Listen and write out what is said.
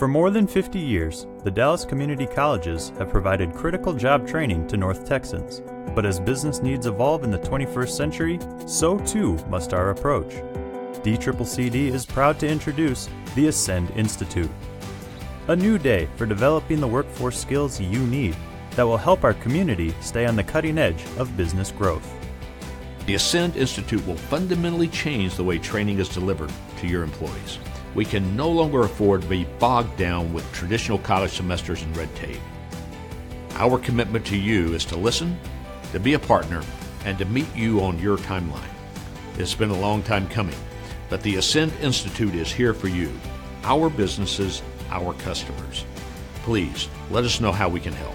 For more than 50 years, the Dallas Community Colleges have provided critical job training to North Texans. But as business needs evolve in the 21st century, so too must our approach. DCCCD is proud to introduce the Ascend Institute, a new day for developing the workforce skills you need that will help our community stay on the cutting edge of business growth. The Ascend Institute will fundamentally change the way training is delivered to your employees. We can no longer afford to be bogged down with traditional college semesters and red tape. Our commitment to you is to listen, to be a partner, and to meet you on your timeline. It's been a long time coming, but the Ascend Institute is here for you, our businesses, our customers. Please let us know how we can help.